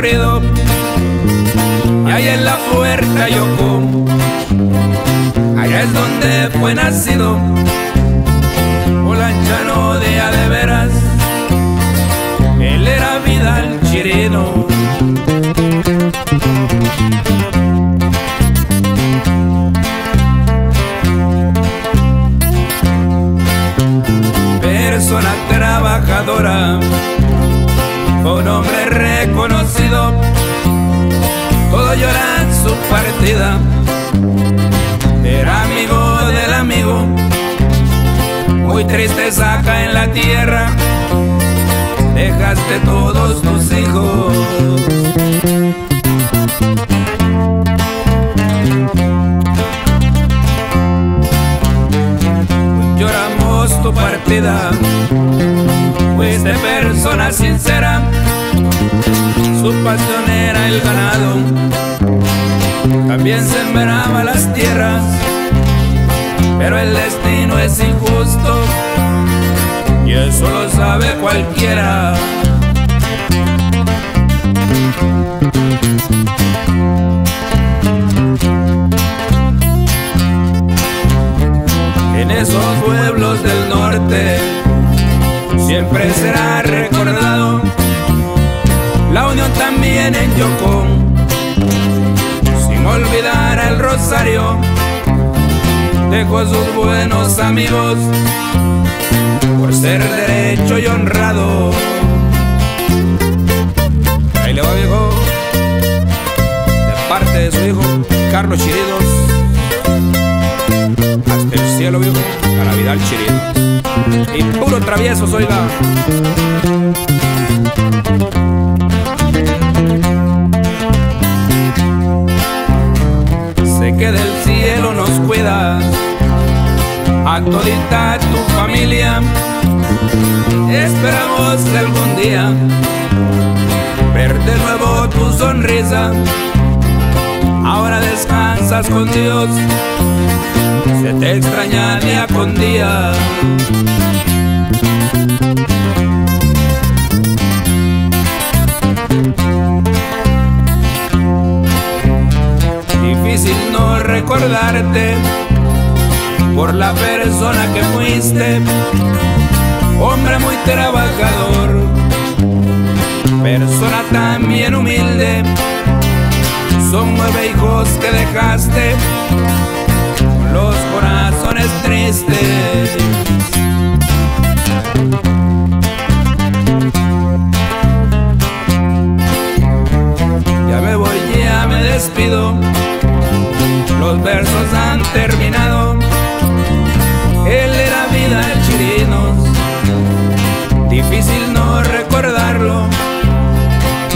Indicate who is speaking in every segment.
Speaker 1: y ahí en la puerta yo como allá es donde fue nacido. Olanchano de a de veras él era vida Vidal Chirino. Persona trabajadora un hombre reconocido, todo llora en su partida. Era amigo del amigo, muy triste saca en la tierra, dejaste todos tus hijos. Lloramos tu partida, fuiste persona sincera, su pasión era el ganado, también sembraba las tierras, pero el destino es injusto y eso lo sabe cualquiera. En esos pueblos del norte siempre será recordado la unión también en Yocón, sin olvidar el Rosario, dejó sus buenos amigos por ser derecho y honrado. Ahí le va viejo, de parte de su hijo Carlos Chiridos, hasta el cielo viejo, para Vidal Chiridos. Y puro traviesos, oiga. Sé que del cielo nos cuidas a todita tu familia. Esperamos algún día ver de nuevo tu sonrisa. Ahora descansas con Dios, se te extraña Difícil no recordarte por la persona que fuiste, hombre muy trabajador, persona también humilde. Son nueve hijos que dejaste Los versos han terminado. Él era vida chirinos. Difícil no recordarlo.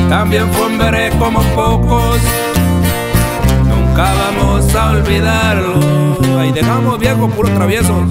Speaker 1: También fue hombre como pocos. Nunca vamos a olvidarlo. Ahí dejamos viejo puro travieso.